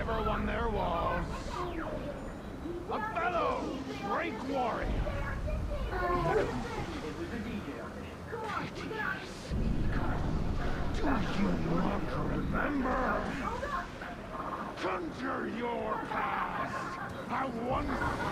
ever won their walls. A fellow great warrior. Do you not remember? Conjure your past. I once